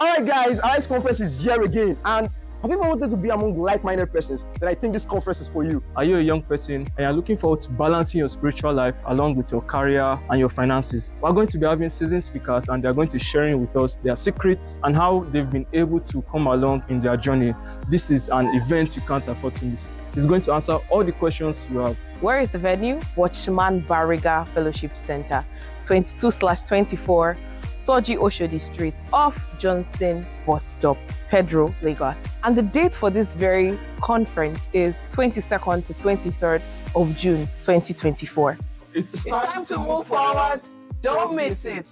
Alright guys, our conference is here again and have you ever wanted to be among like-minded persons? Then I think this conference is for you. Are you a young person and you're looking forward to balancing your spiritual life along with your career and your finances? We're going to be having seasoned speakers and they're going to be sharing with us their secrets and how they've been able to come along in their journey. This is an event you can't afford to miss. It's going to answer all the questions you have. Where is the venue? Watchman Bariga Fellowship Center, 22 slash 24, Soji Oshodi Street, off Johnson Bus Stop, Pedro, Lagos. And the date for this very conference is 22nd to 23rd of June 2024. It's It's time to move forward. Don't miss it.